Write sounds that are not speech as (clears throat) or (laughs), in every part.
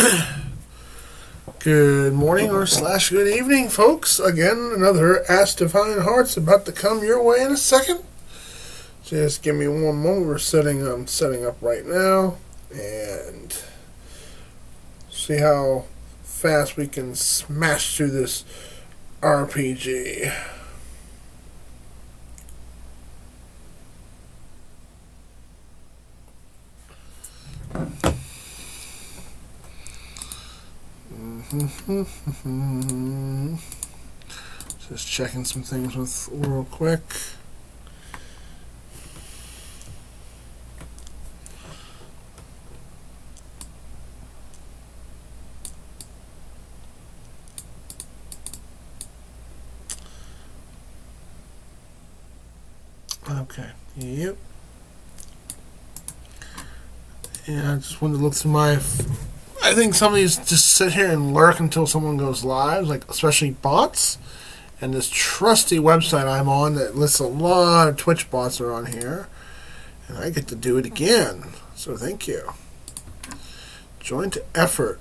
(coughs) Good morning or slash good evening, folks. Again, another Asdivine Hearts about to come your way in a second. Just give me one moment. We're setting I'm setting up right now and see how fast we can smash through this RPG. Mm-hmm. Just checking some things with real quick. Okay. Yep. Yeah, I just wanted to look through my. I think some of these just sit here and lurk until someone goes live, like especially bots. And this trusty website I'm on that lists a lot of Twitch bots are on here. And I get to do it again. So thank you. Joint effort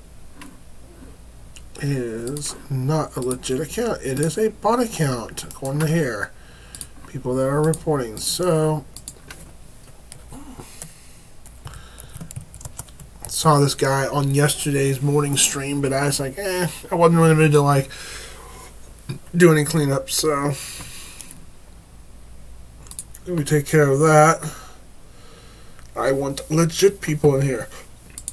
is not a legit account. It is a bot account, according to here. People that are reporting. So saw this guy on yesterday's morning stream, but I was like, eh, I wasn't really ready to like do any cleanup, so we take care of that. I want legit people in here.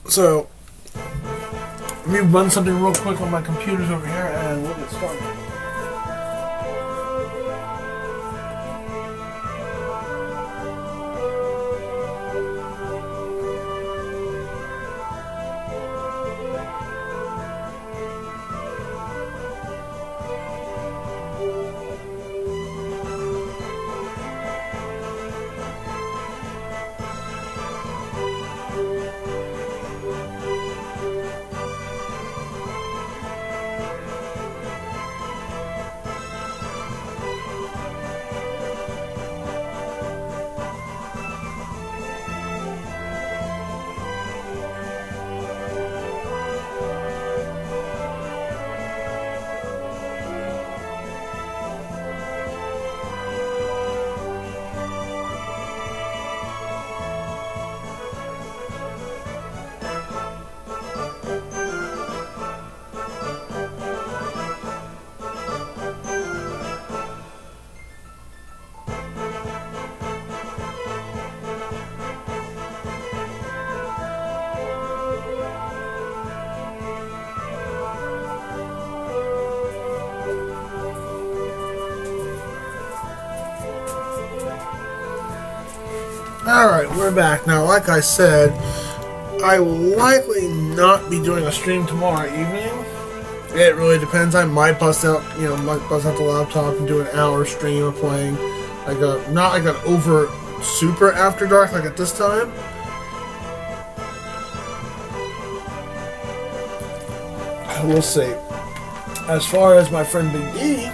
So let me run something real quick on my computers over here Alright, we're back. Now, like I said, I will likely not be doing a stream tomorrow evening. It really depends. I might bust out, you know, might bust out the laptop and do an hour stream of playing, like a not like an over super after dark like at this time. We'll see. As far as my friend Big D,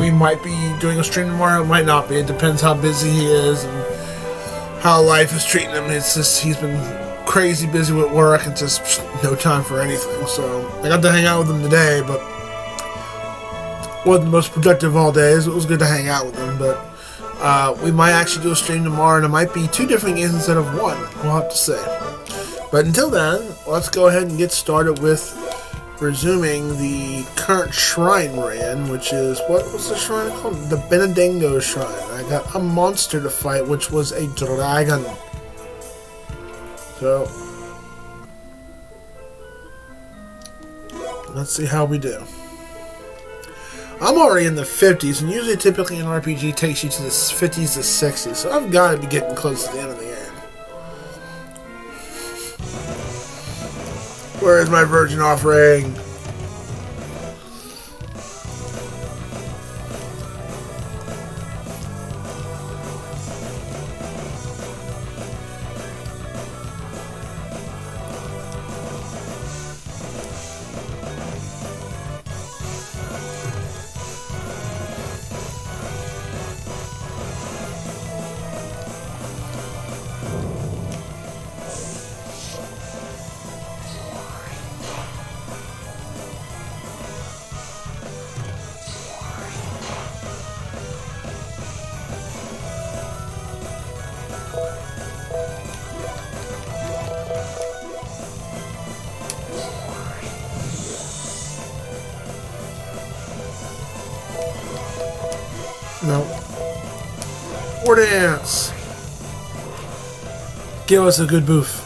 we might be doing a stream tomorrow. It might not be. It depends how busy he is and how life is treating him. It's just he's been crazy busy with work and just no time for anything. So I got to hang out with him today, but wasn't the most productive all days. It was good to hang out with him, but uh, we might actually do a stream tomorrow, and it might be two different games instead of one. We'll have to see. But until then, let's go ahead and get started with resuming the current shrine we're in, which is what was the shrine called? The Benedingo Shrine. I got a monster to fight, which was a dragon. So let's see how we do. I'm already in the 50s, and usually, typically, an RPG takes you to the 50s to 60s, so I've got to be getting close to the end of the game. Where is my virgin offering? Give us a good booth.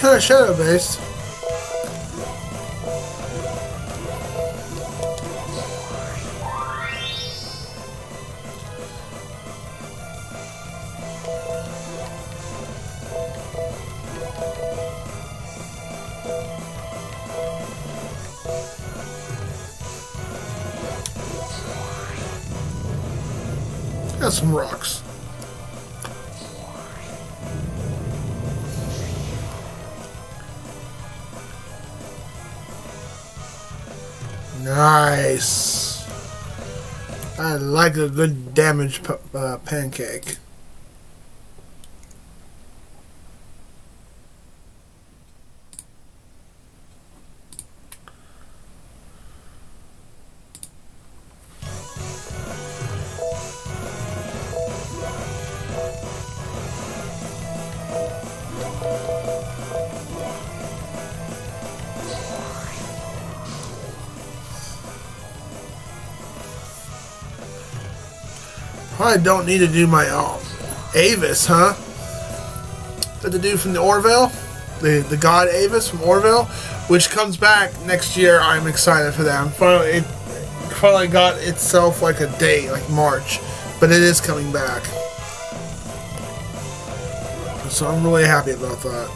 Kind of shadow based. Got some rocks. Like a good damage uh, pancake. I don't need to do my own. Avis, huh? The dude from the Orville? The the god Avis from Orville? Which comes back next year. I'm excited for that. Finally, it finally got itself like a date, like March. But it is coming back. So I'm really happy about that.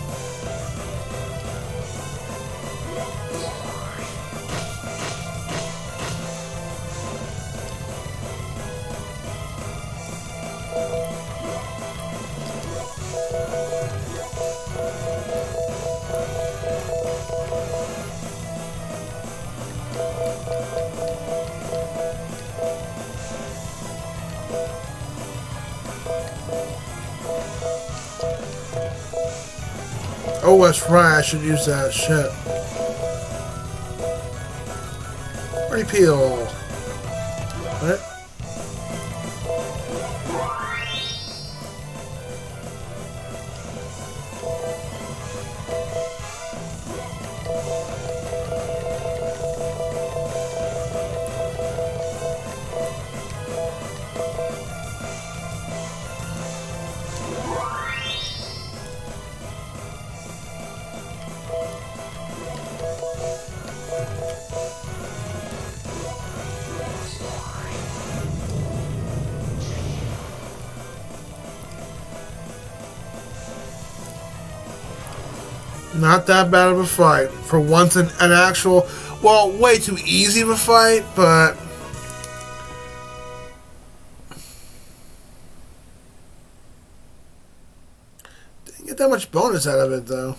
Oh, that's right. I should use that. Shit. Repeal. What? That bad of a fight. For once, an, an actual, well, way too easy of a fight, but. Didn't get that much bonus out of it, though.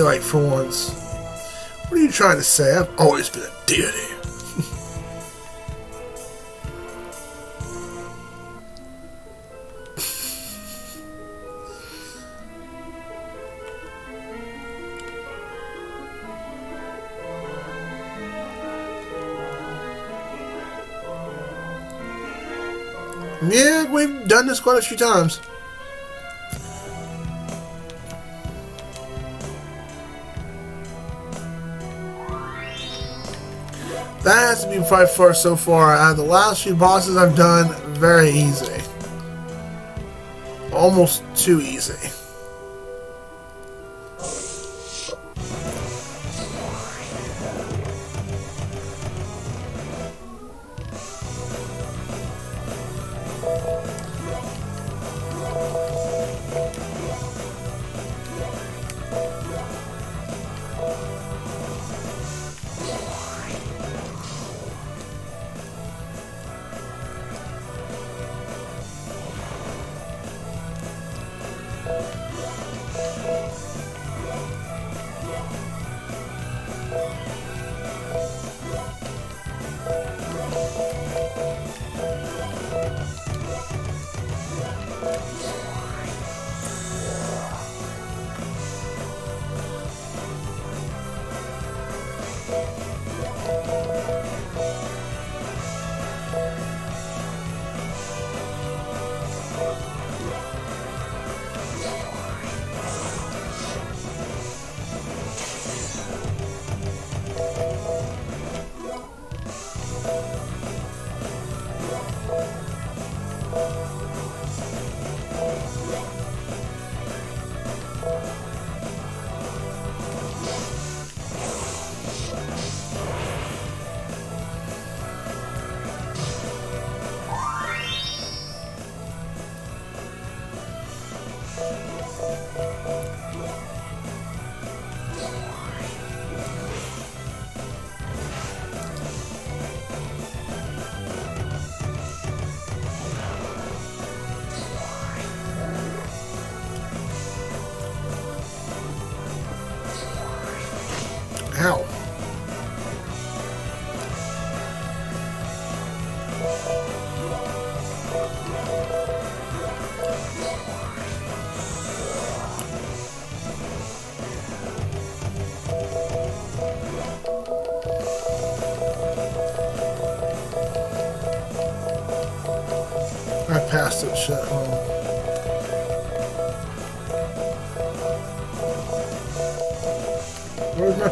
Like, for once. What are you trying to say? I've always been a deity. (laughs) Yeah, we've done this quite a few times. To be by far so far. Out of the last few bosses I've done, very easy. Almost too easy.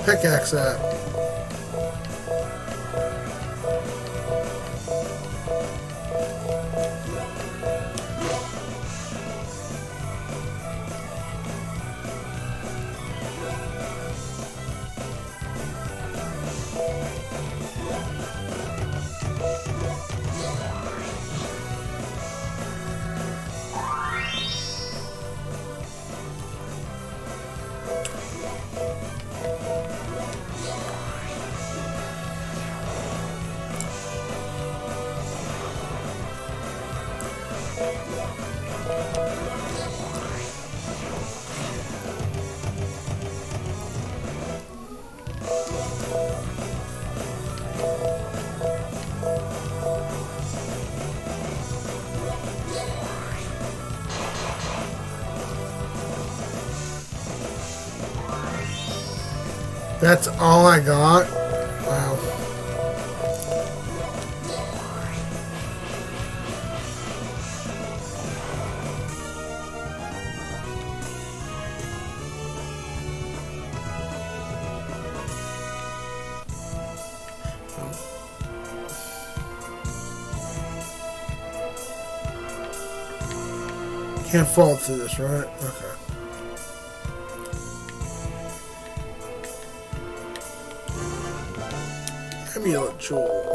Pickaxe at? That's all I got? Can't fall through this, right? Okay. Amulet Jewel.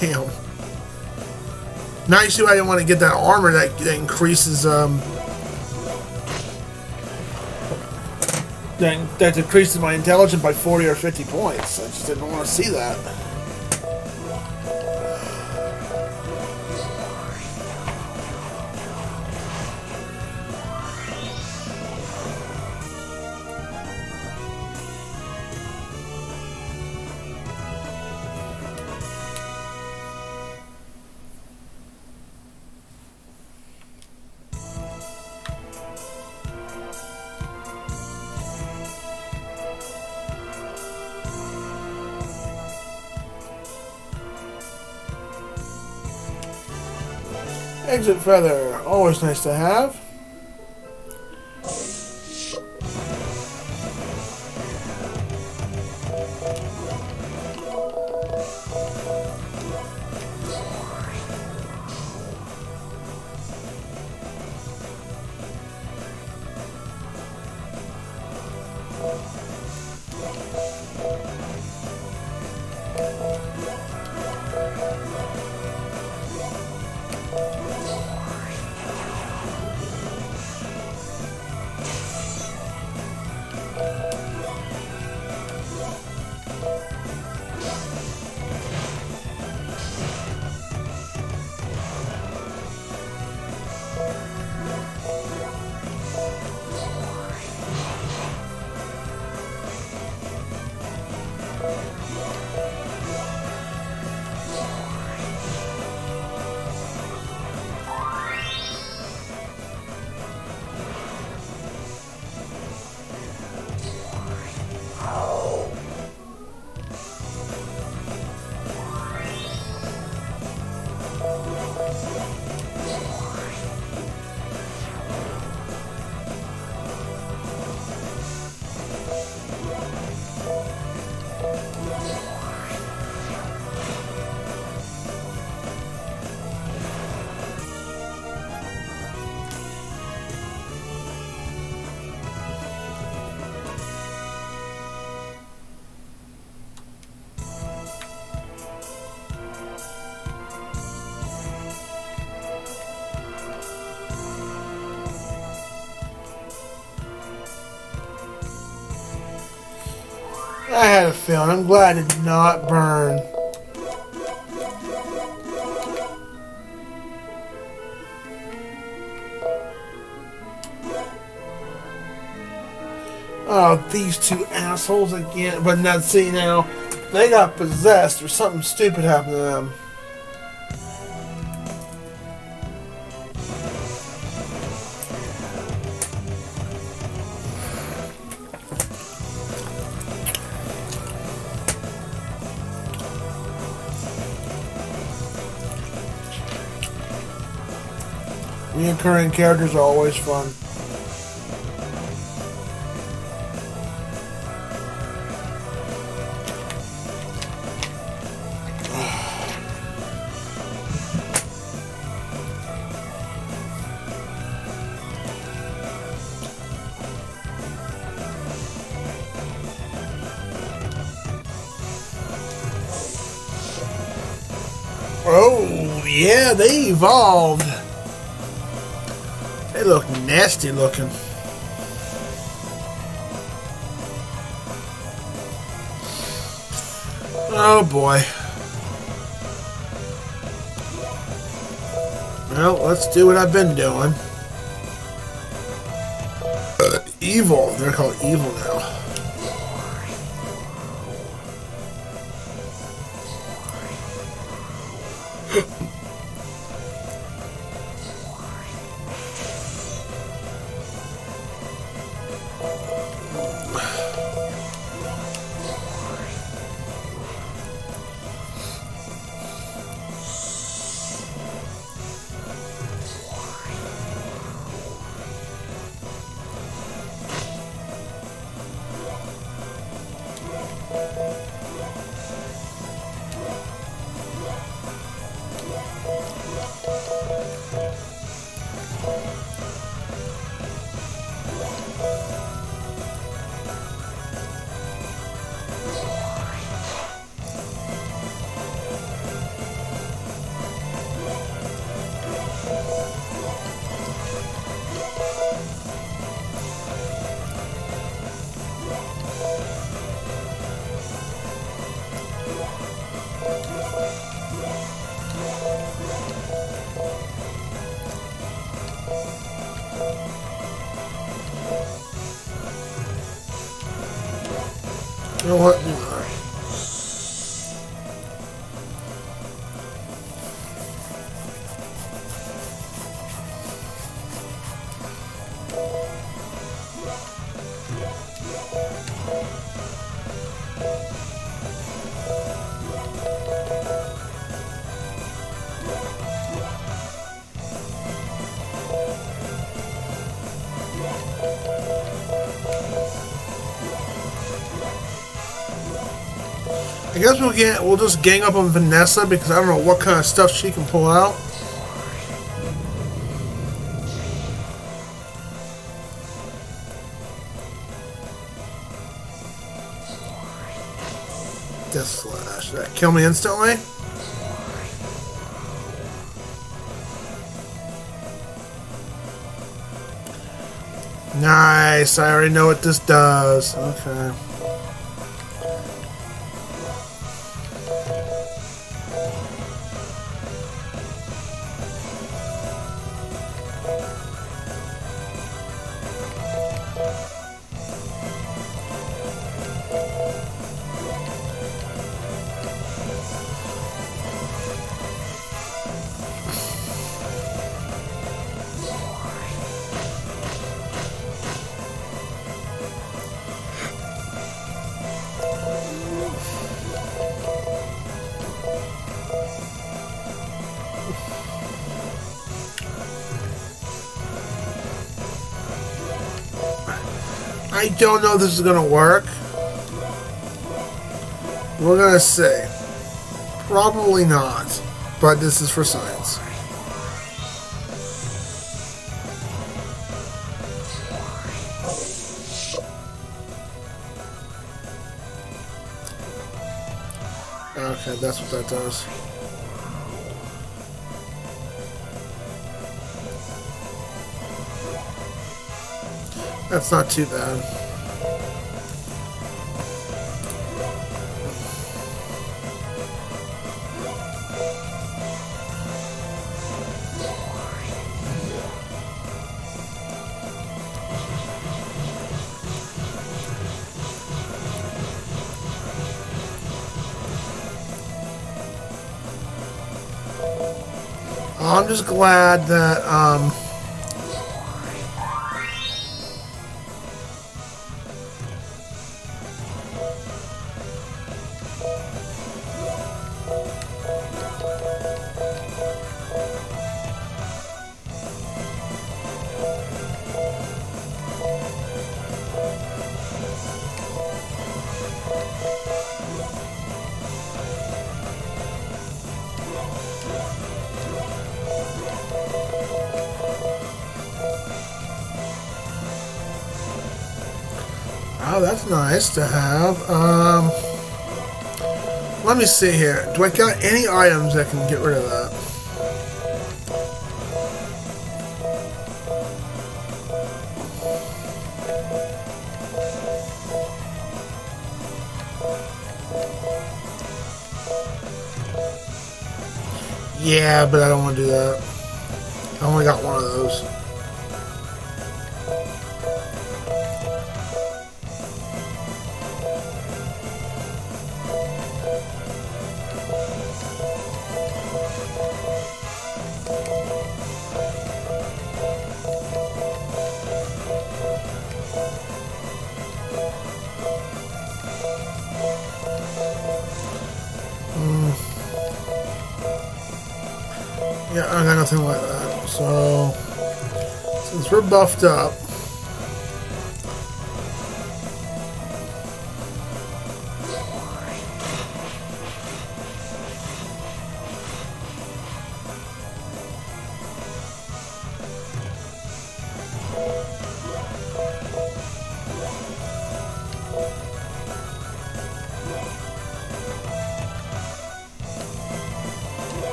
Damn. Now you see why I didn't want to get that armor that, that increases, um... That, that decreases my intelligence by 40 or 50 points. I just didn't want to see that. Exit feather, always nice to have. I'm glad it did not burn. Oh, these two assholes again. But now, see now, they got possessed or something stupid happened to them. Reoccurring characters are always fun. (sighs) Oh, yeah, they evolved. Nasty looking. Oh boy. Well, let's do what I've been doing. Uh, evil. They're called evil now. I guess we'll get we'll just gang up on Vanessa because I don't know what kind of stuff she can pull out. Kill me instantly? Nice. I already know what this does. Okay. Don't know this is gonna work. We're gonna say probably not, but this is for science. Okay, that's what that does. That's not too bad. Just glad that um, nice to have. Um, let me see here. Do I got any items that can get rid of that? Yeah, but I don't want to do that. We're buffed up,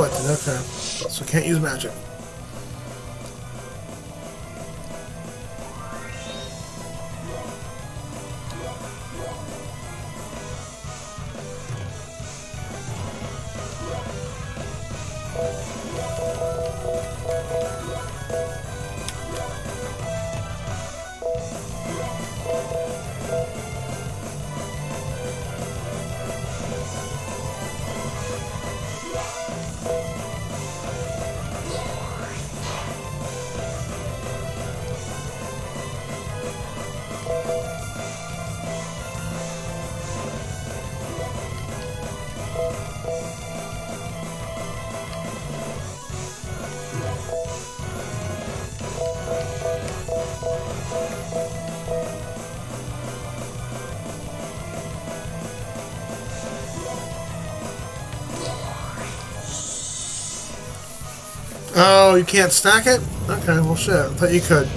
will. Okay. So can't use magic. Bye. Oh, you can't stack it? Okay, well shit, I thought you could.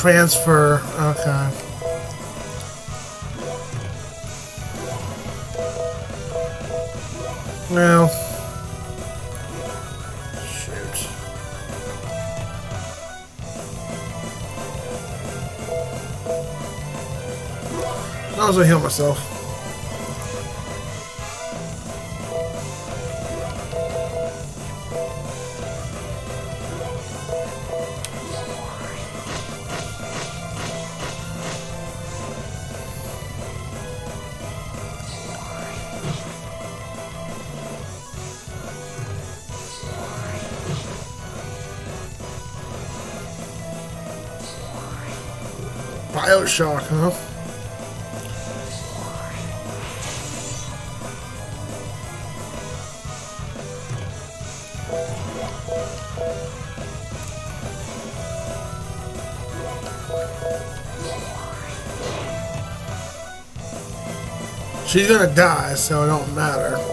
Transfer. Okay. Well. Shoot. As well heal myself. Bioshock, huh? She's gonna die, so it don't matter.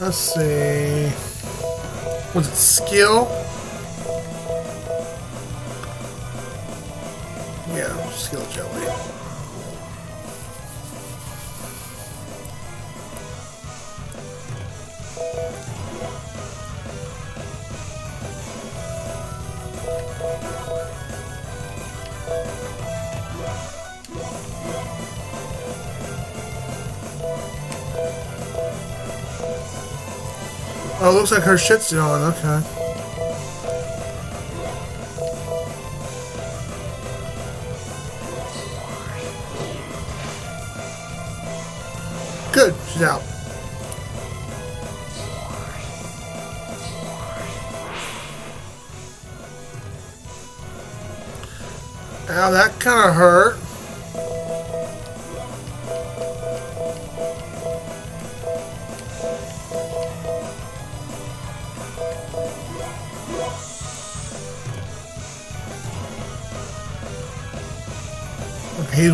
Let's see. Was it skill? Looks like her shit's going, okay. Good, she's out.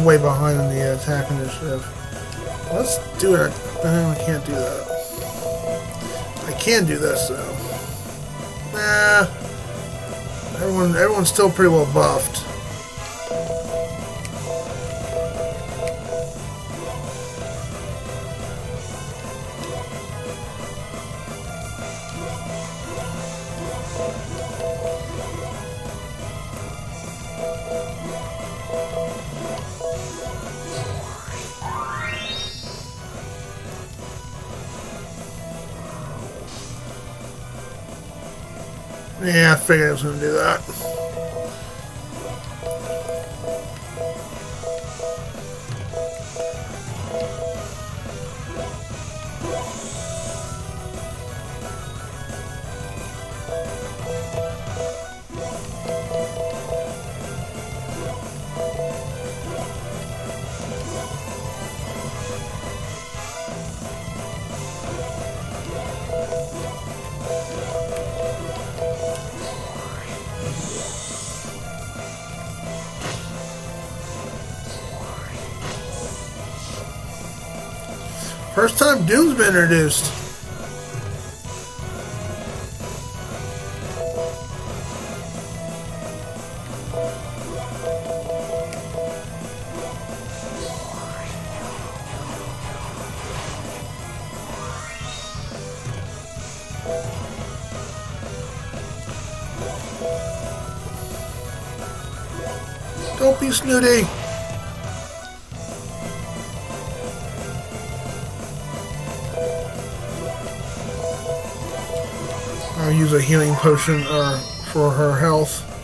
Way behind in the attack initiative. Let's do it. I can't do that. I can do this though. Nah. Everyone, everyone's still pretty well buffed. Figured I was going to do that. Doom's been introduced. Don't be snooty. Healing potion uh, for her health.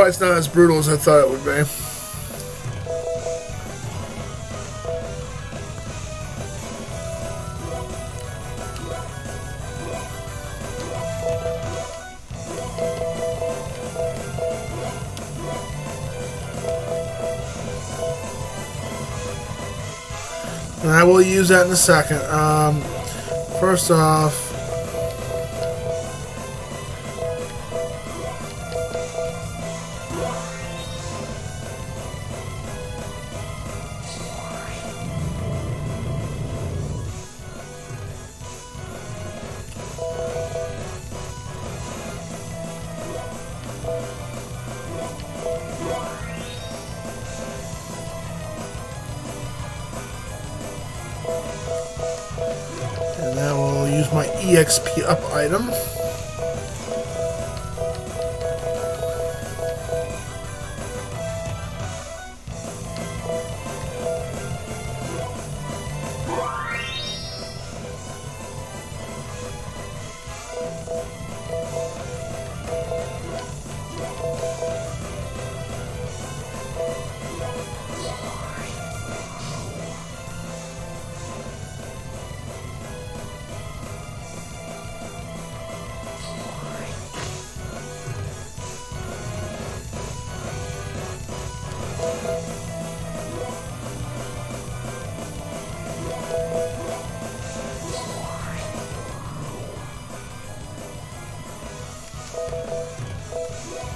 Fight's not as brutal as I thought it would be. And I will use that in a second. Um, first off,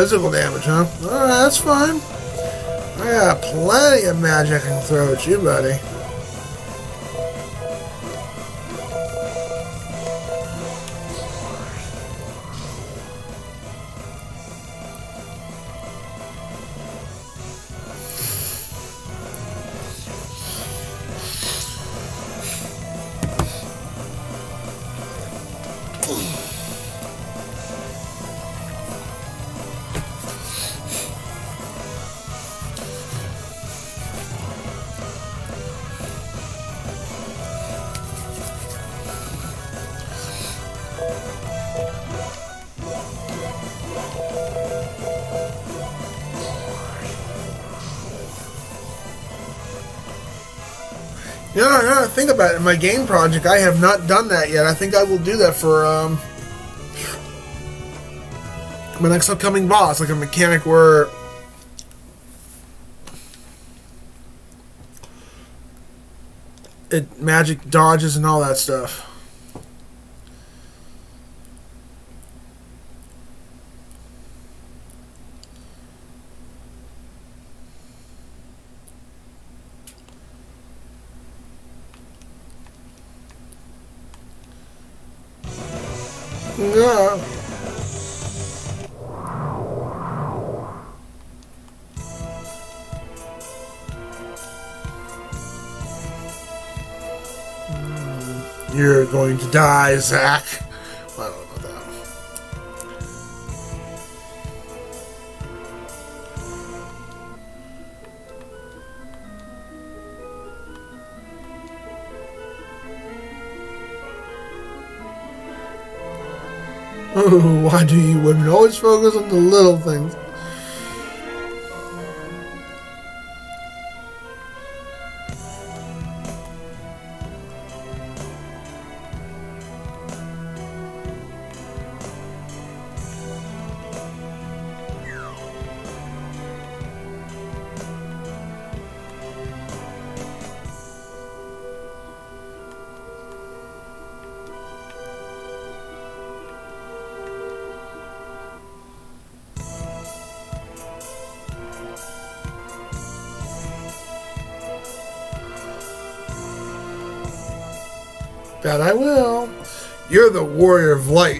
physical damage, huh? Alright, that's fine. I got plenty of magic I can throw at you, buddy. About it, my game project, I have not done that yet. I think I will do that for um, my next upcoming boss, like a mechanic where it magic dodges and all that stuff. You're going to die, Zach. I don't know that. Oh, (laughs) why do you women always focus on the little things? Warrior of light.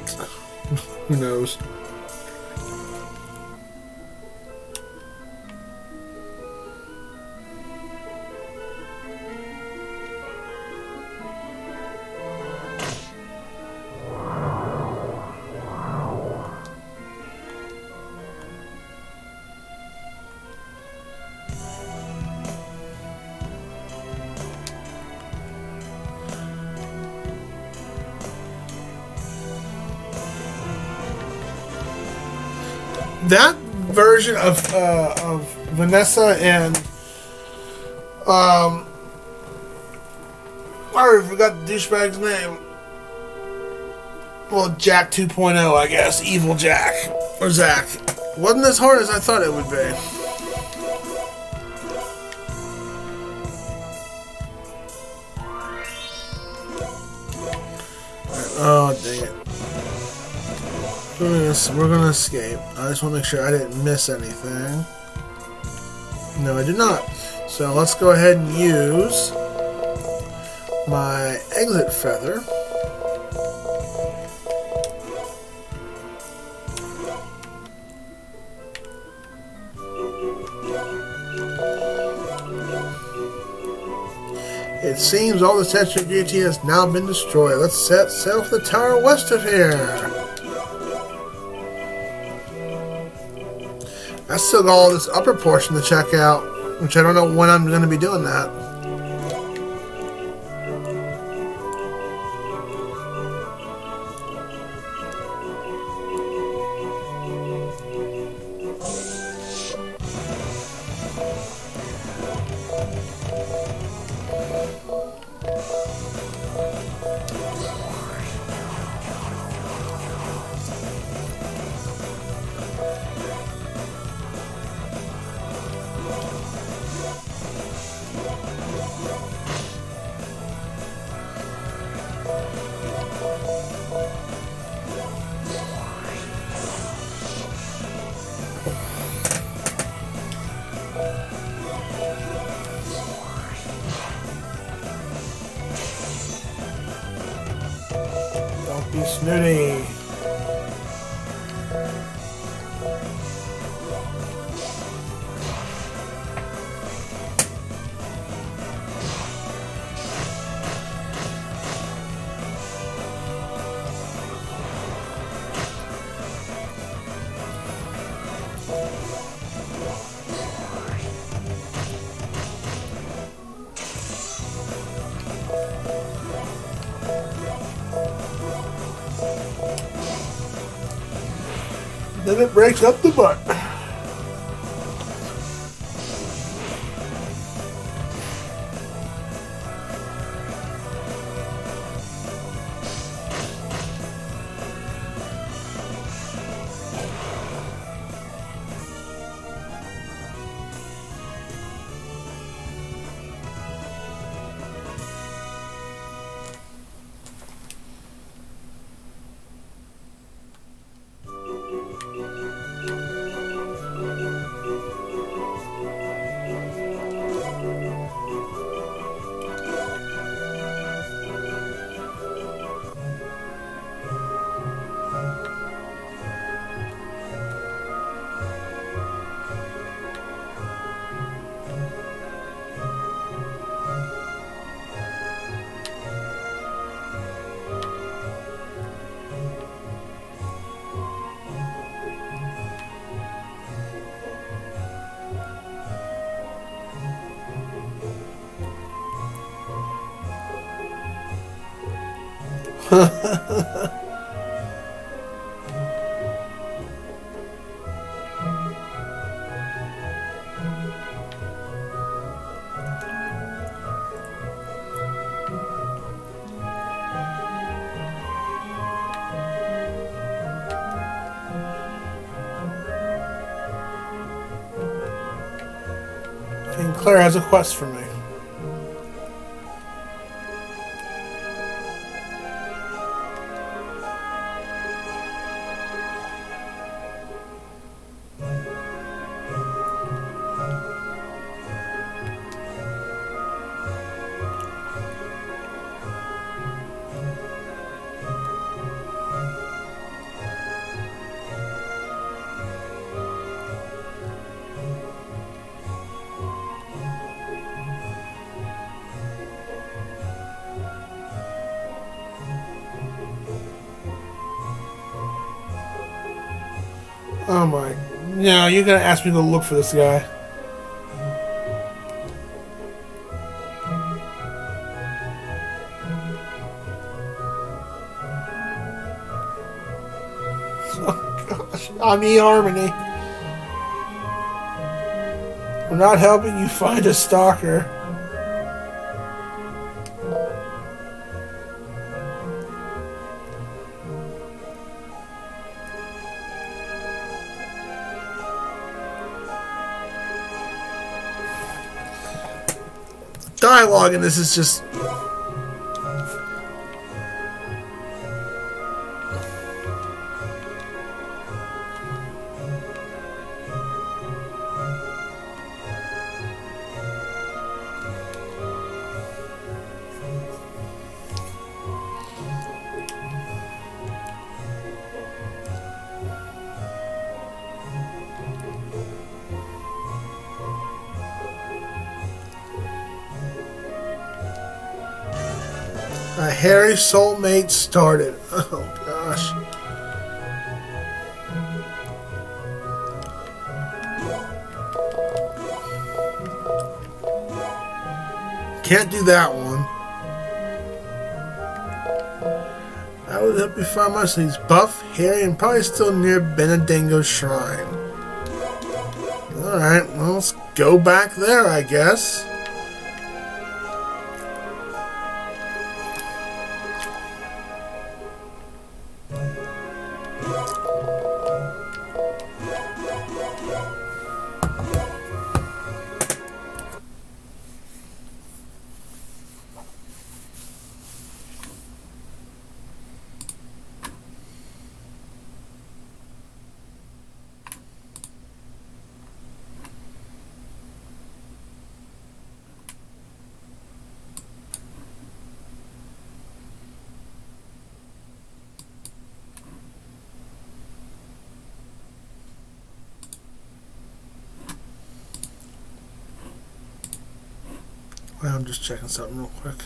Version of uh, of Vanessa and um I already forgot the douchebag's name. Well, Jack 2.0, I guess. Evil Jack. Or Zach. Wasn't as hard as I thought it would be. Yes, we're gonna escape. I just want to make sure I didn't miss anything. No, I did not. So let's go ahead and use my exit feather. It seems all the of deity has now been destroyed. Let's set sail for the tower west of here. I still got all this upper portion to check out, which I don't know when I'm going to be doing that. Breaks up the butt. And Claire has a quest for me. You're gonna ask me to look for this guy. (laughs) Oh I'm eHarmony. We're not helping you find a stalker. Dialogue in this is just a hairy soulmate started. (laughs) Oh gosh. Can't do that one. I would help you find my He's buff, hairy, and probably still near Benedingo's shrine. Alright, well, let's go back there, I guess. I'm just checking something real quick.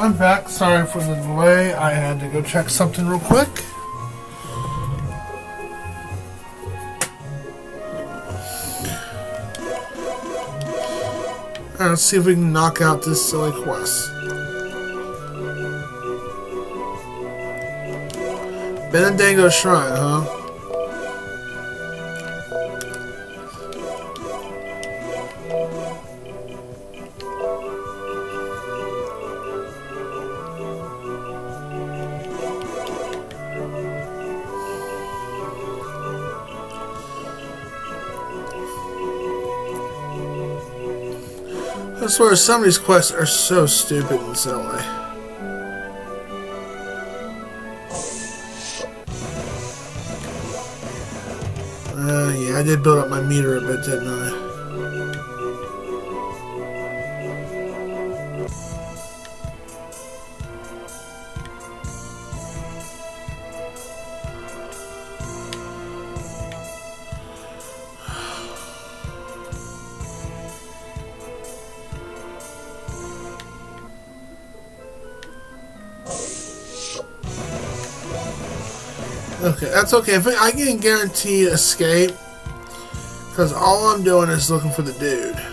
I'm back. Sorry for the delay. I had to go check something real quick. Uh, let's see if we can knock out this silly quest. Benandango Shrine, huh? Swear some of these quests are so stupid and silly. Uh, yeah, I did build up my meter a bit, didn't I? That's okay. If I can guarantee escape, because all I'm doing is looking for the dude.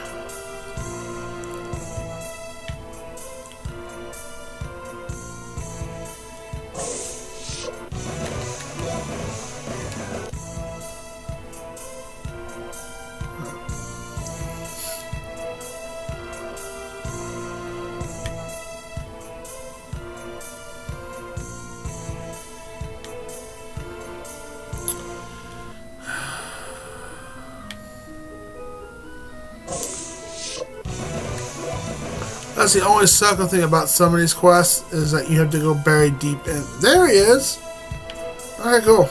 The only sucker thing about some of these quests is that you have to go very deep in. There he is! Alright, cool.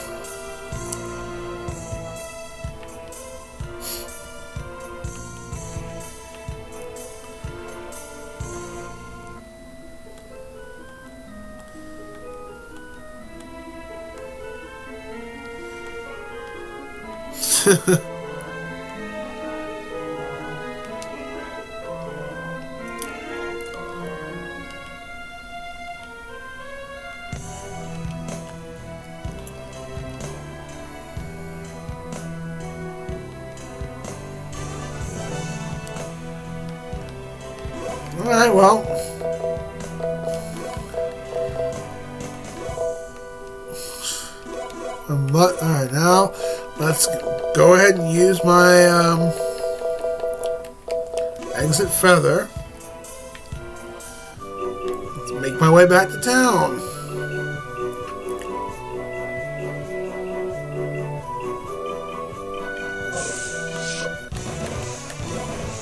Exit feather. Let's make my way back to town.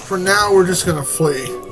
For now, we're just to flee.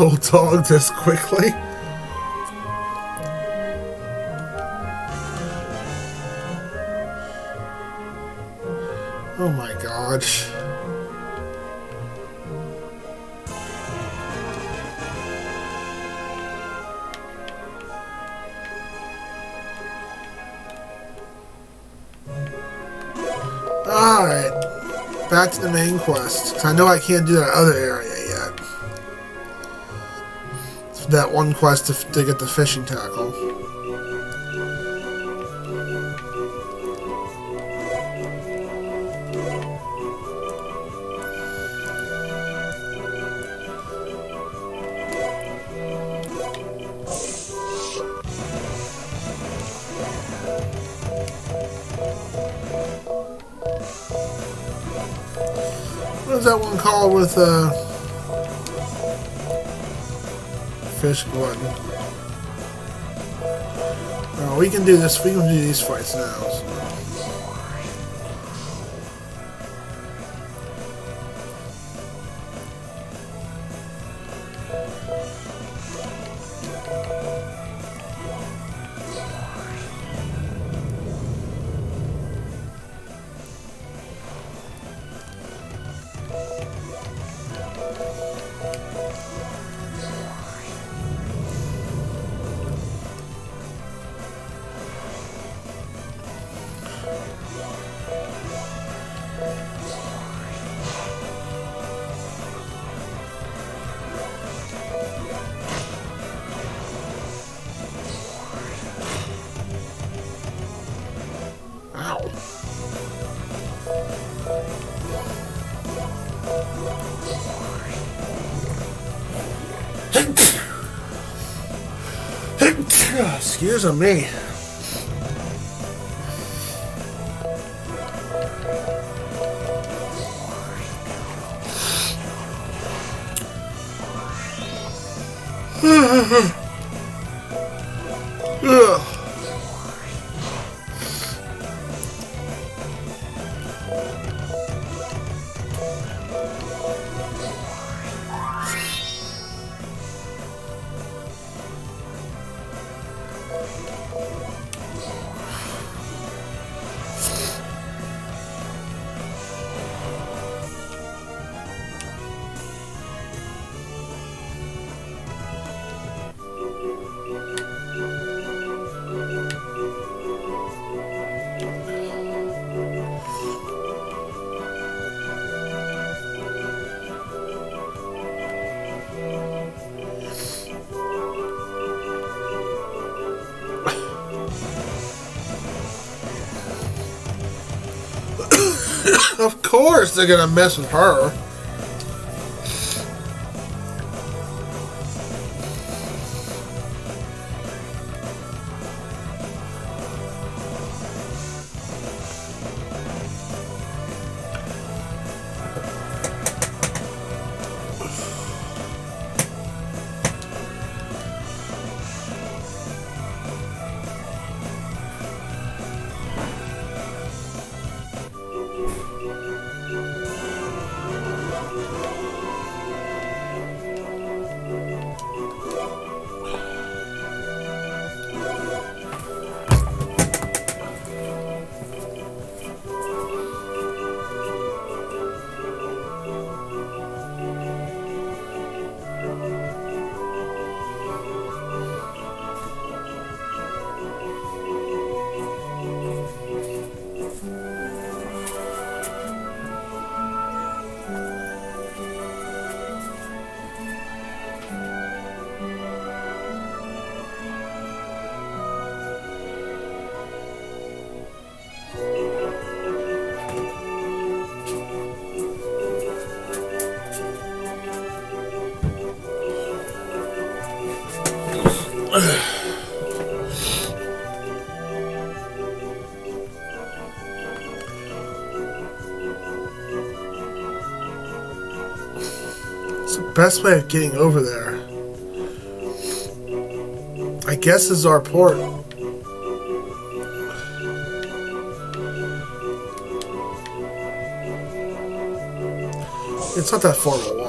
Soul Dog this quickly. Oh my gosh. Alright. Back to the main quest. I know I can't do that other area one quest to, get the fishing tackle. What is that one called with, uh... glutton? Oh, we can do this. We can do these fights now. So. Excuse me. Course they're gonna mess with her. Best way of getting over there. I guess is our port. It's not that far of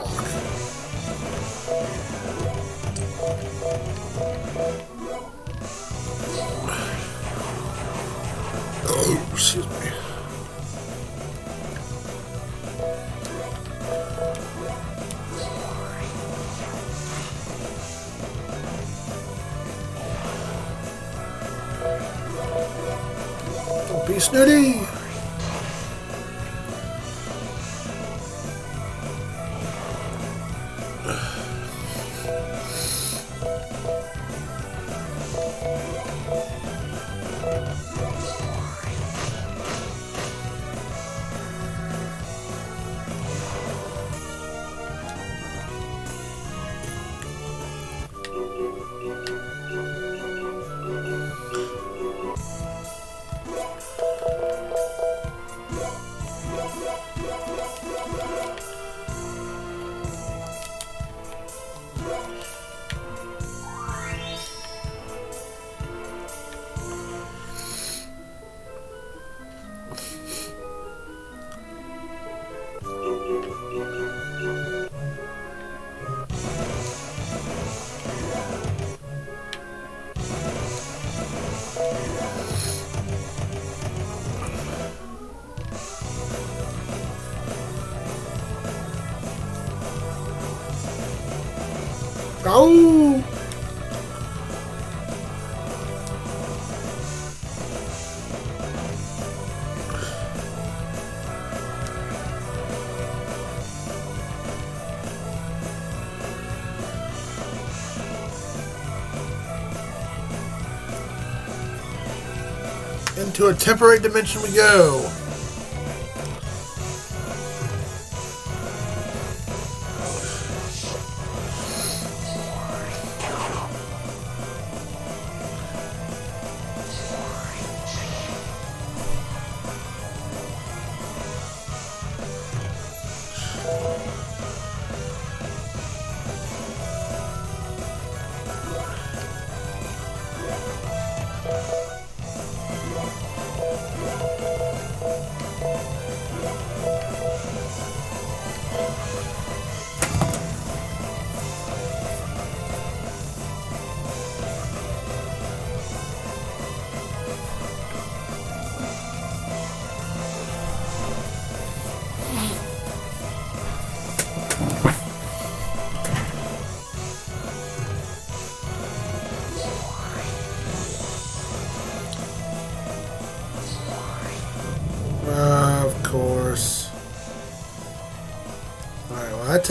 Into a temporary dimension we go.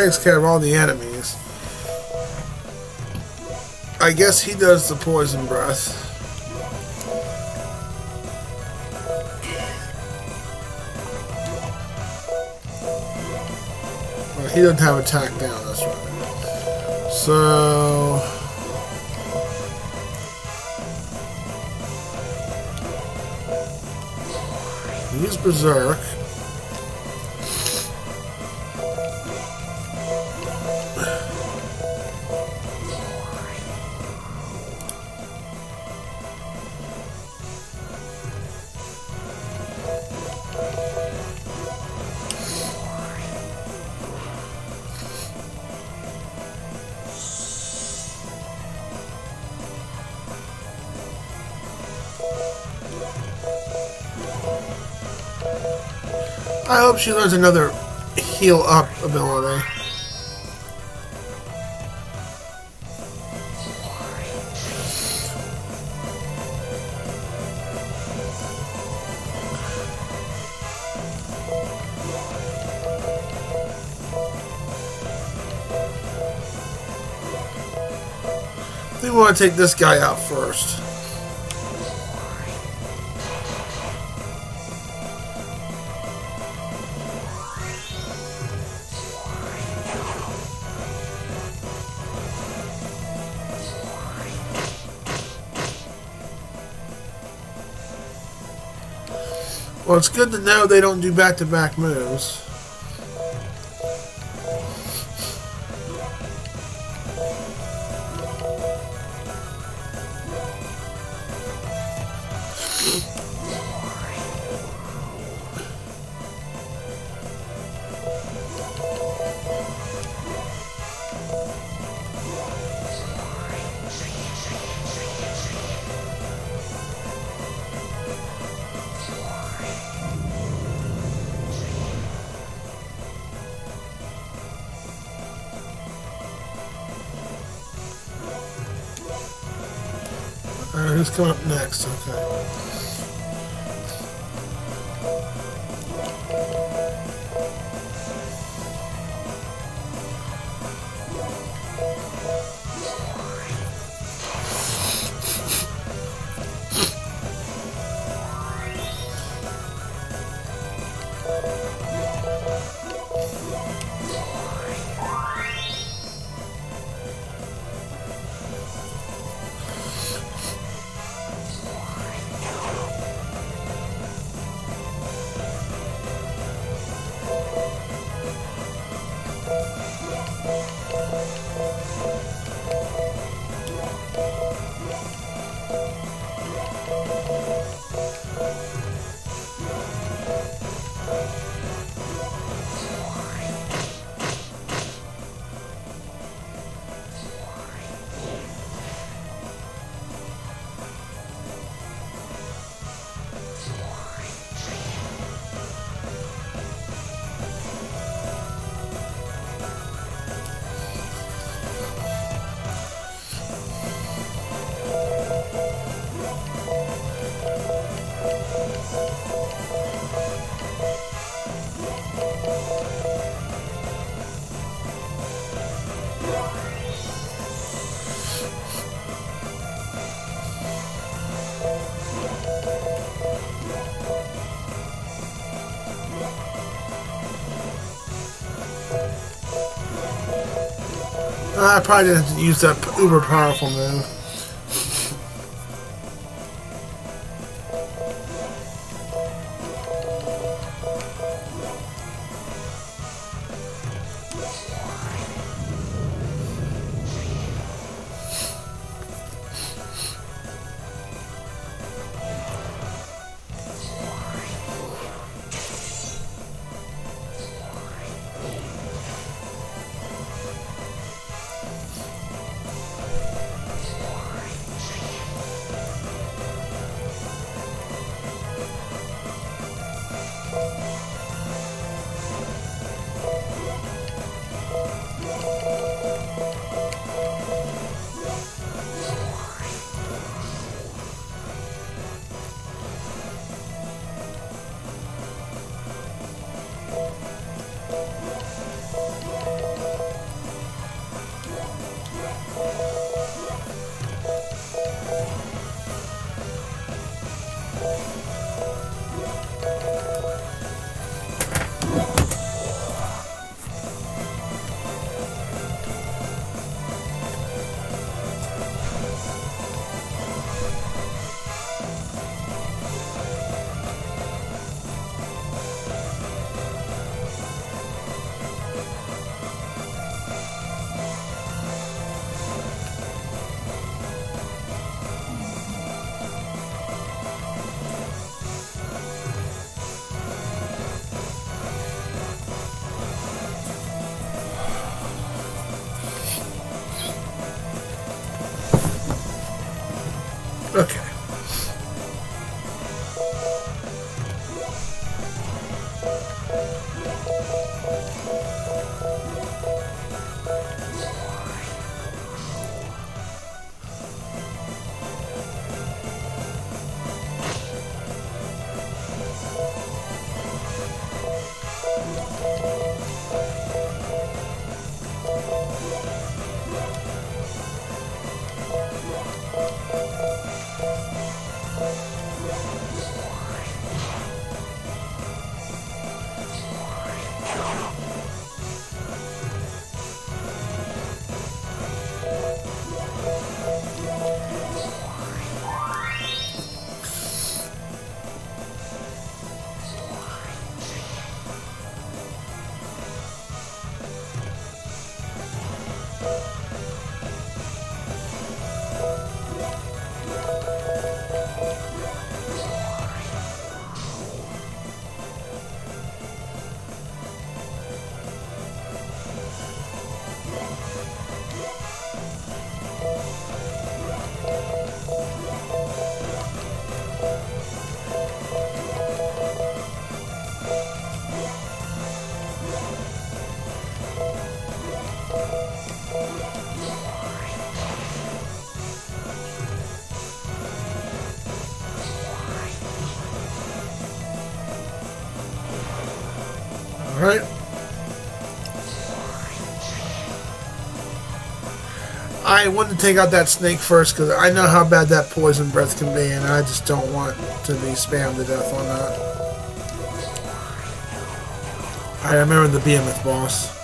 Takes care of all the enemies. I guess he does the poison breath. Well, he doesn't have attack down, that's right. So... Use Berserk. She learns another heal up ability. I think we want to take this guy out first. Well, it's good to know they don't do back-to-back moves. I probably didn't use that uber powerful move. I wanted to take out that snake first because I know how bad that poison breath can be and I just don't want to be spammed to death on that. I remember the behemoth boss.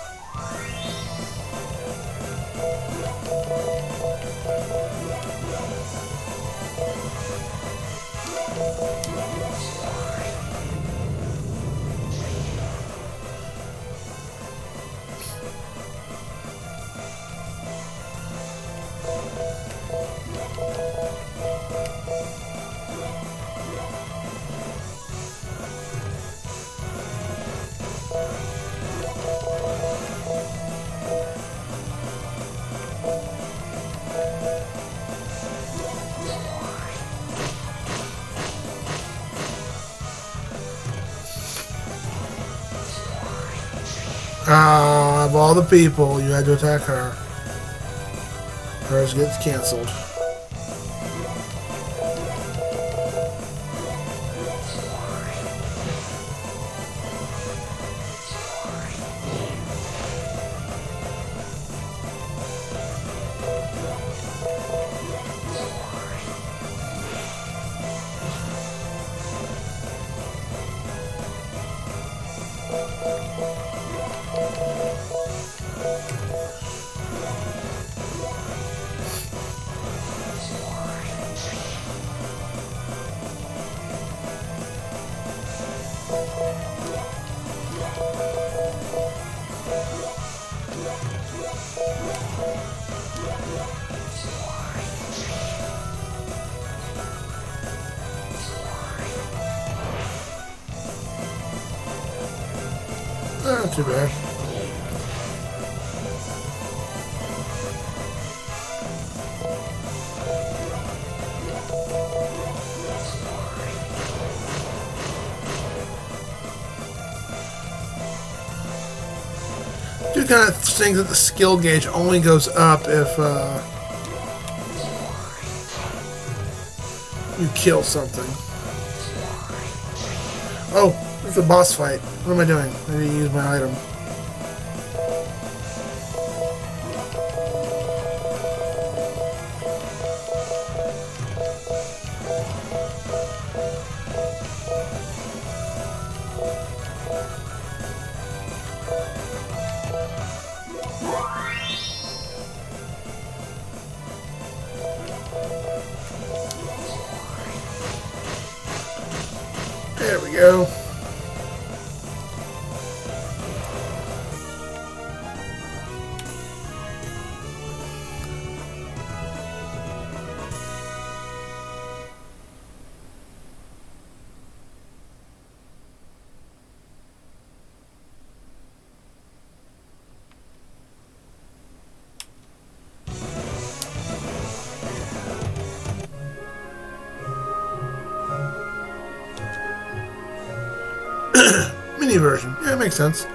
People, you had to attack her. Hers gets cancelled. Kind of think that the skill gauge only goes up if uh, you kill something. Oh, it's a boss fight. What am I doing? I need to use my item. Makes sense.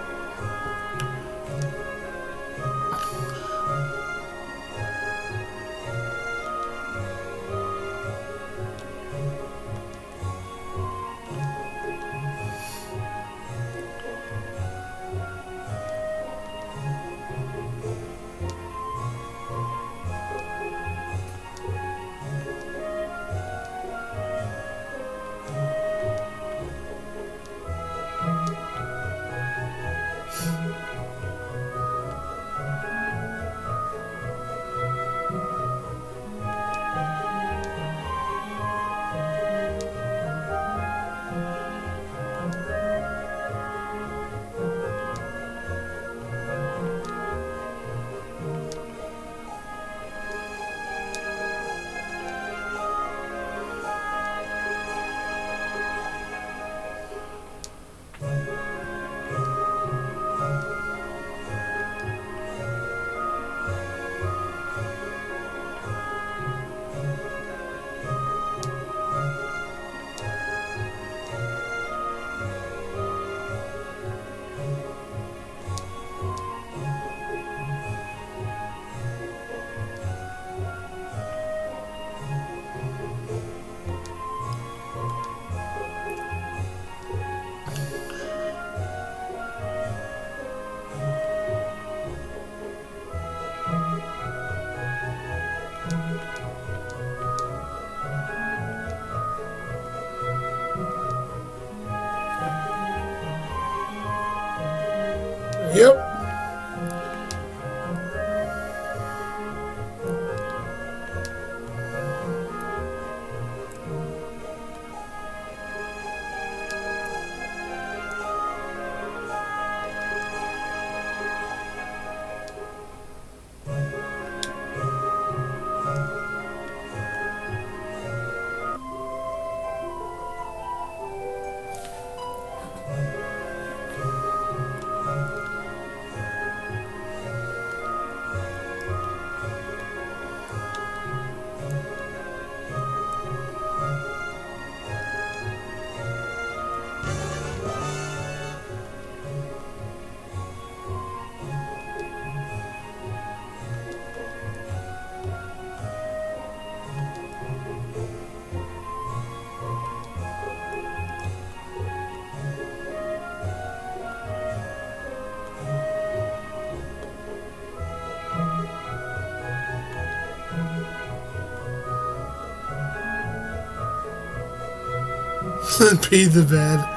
(laughs) Pee the bed.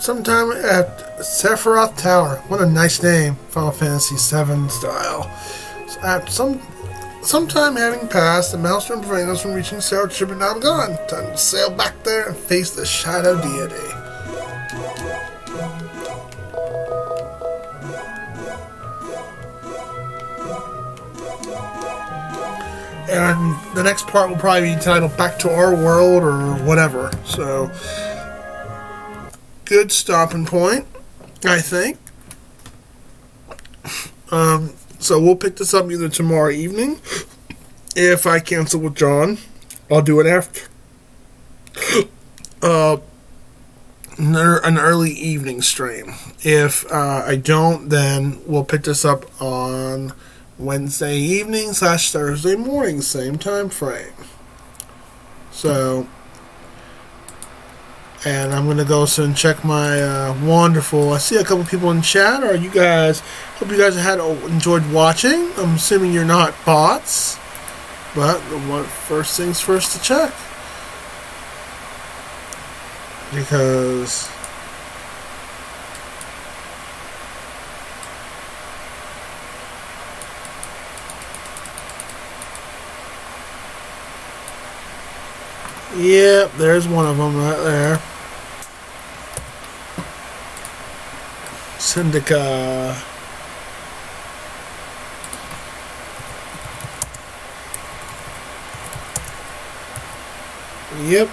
Sometime at Sephiroth Tower. What a nice name, Final Fantasy VII style. So at some sometime having passed, the maelstrom preventing us from reaching Sephiroth ship and now gone. Time to sail back there and face the Shadow Deity. And the next part will probably be titled Back to Our World or whatever. So, good stopping point, I think. Um, so we'll pick this up either tomorrow evening. If I cancel with John, I'll do it after. Uh, an early evening stream. If uh, I don't, then we'll pick this up on Wednesday evening slash Thursday morning, same time frame. So, and I'm gonna go and check my uh, wonderful. I see a couple people in chat. Are you guys? Hope you guys had enjoyed watching. I'm assuming you're not bots, but the first things first to check because Yep, there's one of them right there. Syndica. Yep.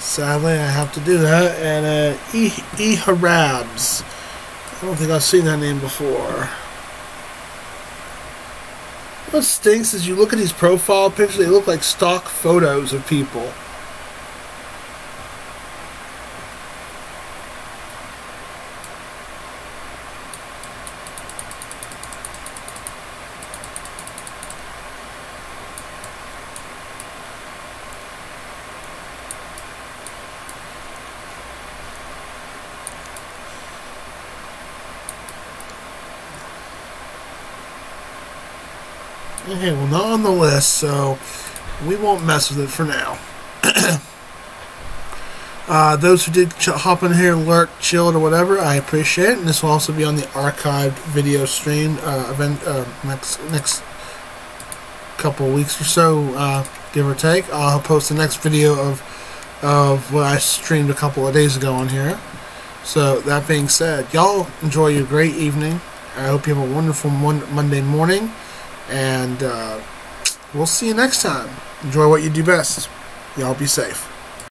Sadly, I have to do that. And uh, E. Harabs. I don't think I've seen that name before. What stinks is you look at these profile pictures, they look like stock photos of people. Okay, well, not on the list, so we won't mess with it for now. (clears throat) uh, those who did hop in here, lurk, chilled, or whatever, I appreciate it. And this will also be on the archived video stream uh, event uh, next next couple weeks or so, uh, give or take. I'll post the next video of of what I streamed a couple of days ago on here. So that being said, y'all enjoy your great evening. I hope you have a wonderful Monday morning. And uh, we'll see you next time. Enjoy what you do best. Y'all be safe.